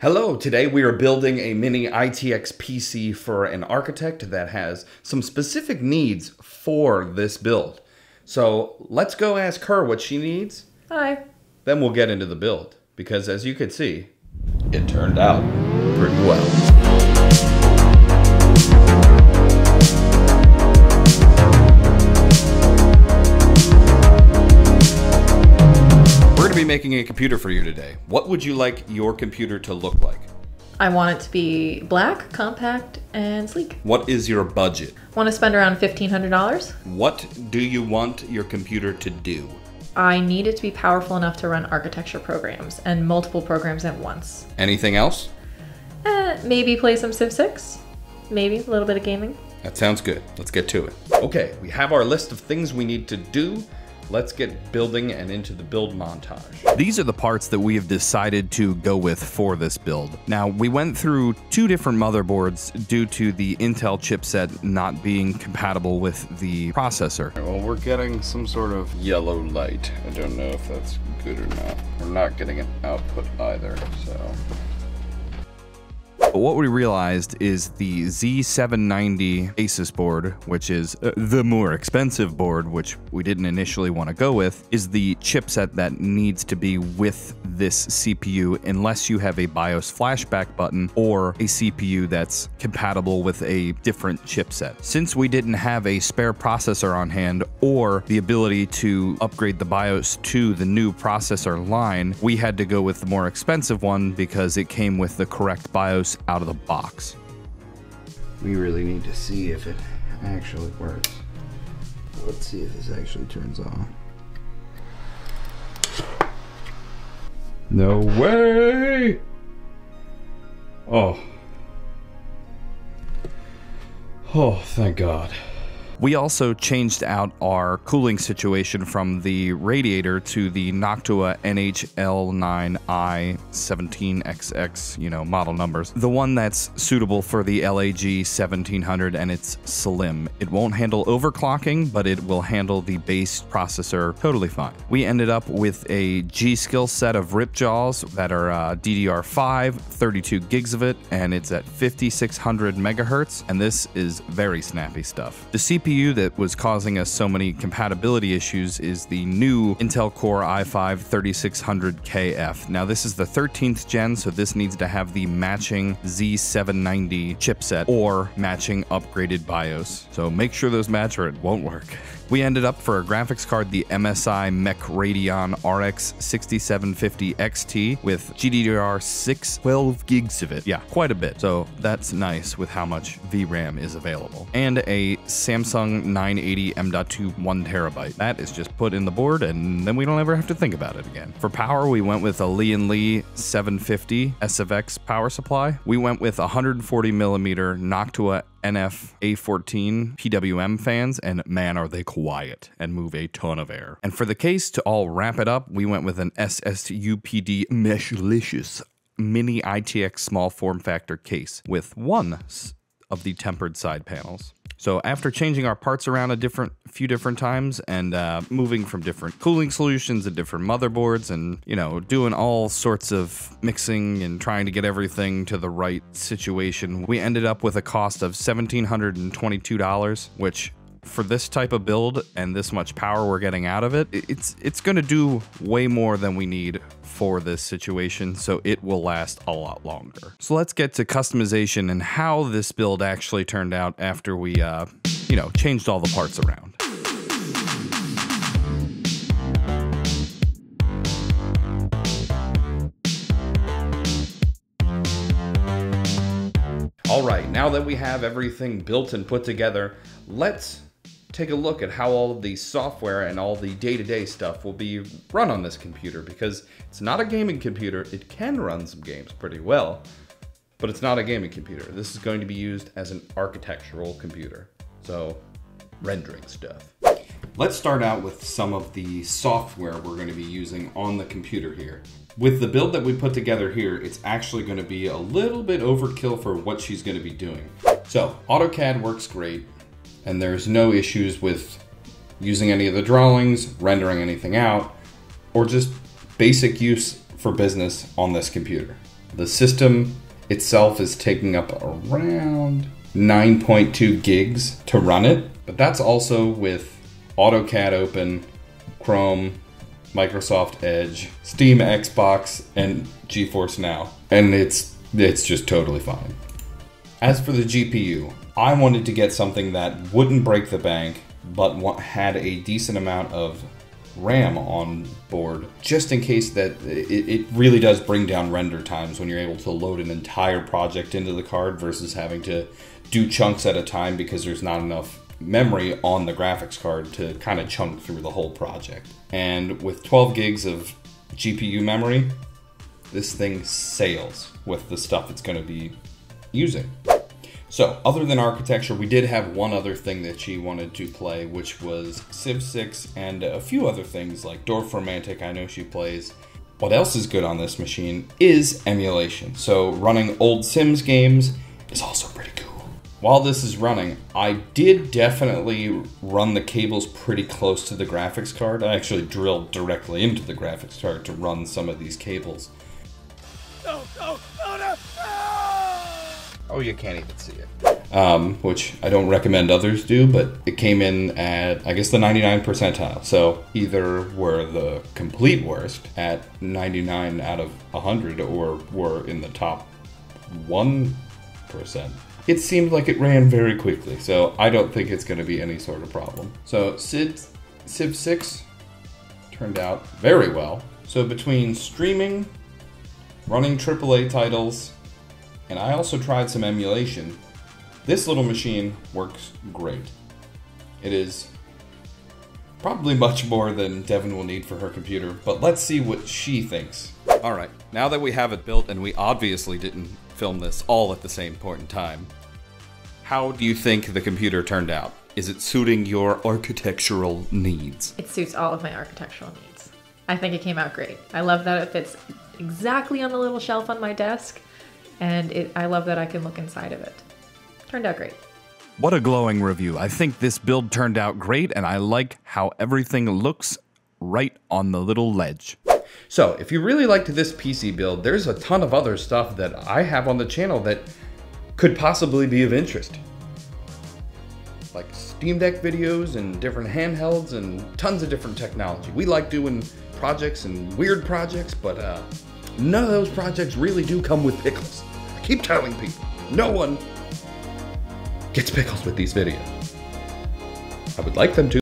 Hello, today we are building a mini ITX PC for an architect that has some specific needs for this build. So let's go ask her what she needs, Hi. then we'll get into the build. Because as you can see, it turned out pretty well. Be making a computer for you today. What would you like your computer to look like? I want it to be black, compact, and sleek. What is your budget? Want to spend around $1,500? What do you want your computer to do? I need it to be powerful enough to run architecture programs and multiple programs at once. Anything else? Eh, maybe play some Civ 6. Maybe a little bit of gaming. That sounds good. Let's get to it. Okay, we have our list of things we need to do. Let's get building and into the build montage. These are the parts that we have decided to go with for this build. Now, we went through two different motherboards due to the Intel chipset not being compatible with the processor. Well, we're getting some sort of yellow light. I don't know if that's good or not. We're not getting an output either, so. But what we realized is the Z790 Asus board, which is uh, the more expensive board, which we didn't initially want to go with, is the chipset that needs to be with this CPU unless you have a BIOS flashback button or a CPU that's compatible with a different chipset. Since we didn't have a spare processor on hand or the ability to upgrade the BIOS to the new processor line, we had to go with the more expensive one because it came with the correct BIOS out of the box. We really need to see if it actually works. Let's see if this actually turns on. No way! Oh. Oh, thank God. We also changed out our cooling situation from the radiator to the Noctua NHL9i17XX, you know, model numbers. The one that's suitable for the LGA 1700 and it's slim. It won't handle overclocking, but it will handle the base processor totally fine. We ended up with a G-Skill set of Ripjaws that are uh, DDR5, 32 gigs of it, and it's at 5600 megahertz, and this is very snappy stuff. The CPU that was causing us so many compatibility issues is the new Intel Core i5 3600KF. Now, this is the 13th gen, so this needs to have the matching Z790 chipset or matching upgraded BIOS. So make sure those match or it won't work. We ended up for a graphics card the MSI Mech Radeon RX 6750 XT with GDDR6, 12 gigs of it. Yeah, quite a bit. So that's nice with how much VRAM is available. And a Samsung 980 M.2 1 terabyte. That is just put in the board and then we don't ever have to think about it again. For power, we went with a Lee & Lee 750 SFX power supply. We went with 140 millimeter Noctua NF A14 PWM fans, and man, are they quiet and move a ton of air. And for the case, to all wrap it up, we went with an SSUPD Meshlicious mini ITX small form factor case with one of the tempered side panels. So after changing our parts around a different few different times and uh, moving from different cooling solutions and different motherboards and you know doing all sorts of mixing and trying to get everything to the right situation, we ended up with a cost of seventeen hundred and twenty-two dollars, which for this type of build and this much power we're getting out of it, it's it's going to do way more than we need for this situation, so it will last a lot longer. So let's get to customization and how this build actually turned out after we, uh, you know, changed all the parts around. All right, now that we have everything built and put together, let's take a look at how all of the software and all the day-to-day stuff will be run on this computer because it's not a gaming computer. It can run some games pretty well, but it's not a gaming computer. This is going to be used as an architectural computer. So, rendering stuff. Let's start out with some of the software we're going to be using on the computer here. With the build that we put together here, it's actually going to be a little bit overkill for what she's going to be doing. So, AutoCAD works great and there's no issues with using any of the drawings, rendering anything out, or just basic use for business on this computer. The system itself is taking up around 9.2 gigs to run it, but that's also with AutoCAD open, Chrome, Microsoft Edge, Steam Xbox, and GeForce Now. And it's it's just totally fine. As for the GPU, I wanted to get something that wouldn't break the bank, but had a decent amount of RAM on board, just in case that it, it, really does bring down render times when you're able to load an entire project into the card versus having to do chunks at a time because there's not enough memory on the graphics card to kind of chunk through the whole project. And with 12 gigs of GPU memory, this thing sails with the stuff it's going to be using. So, other than architecture, we did have one other thing that she wanted to play, which was Civ 6 and a few other things like Dorfromantik, I know she plays. What else is good on this machine is emulation. So, running old Sims games is also pretty cool. While this is running, I did definitely run the cables pretty close to the graphics card. I actually drilled directly into the graphics card to run some of these cables. No, no, Oh, you can't even see it. Um, which I don't recommend others do, but it came in at, I guess, the 99 percentile. So either were the complete worst at 99 out of 100 or were in the top 1%. It seemed like it ran very quickly, so I don't think it's going to be any sort of problem. So Sid, Civ 6 turned out very well. So between streaming, running AAA titles, and I also tried some emulation. This little machine works great. It is probably much more than Devin will need for her computer, but let's see what she thinks. All right, now that we have it built and we obviously didn't film this all at the same point in time, how do you think the computer turned out? Is it suiting your architectural needs? It suits all of my architectural needs. I think it came out great. I love that it fits exactly on the little shelf on my desk and it, I love that I can look inside of it. Turned out great. What a glowing review. I think this build turned out great, and I like how everything looks right on the little ledge. So, if you really liked this PC build, there's a ton of other stuff that I have on the channel that could possibly be of interest. Like Steam Deck videos and different handhelds and tons of different technology. We like doing projects and weird projects, but uh, none of those projects really do come with pickles keep telling people, no one gets pickles with these videos. I would like them to.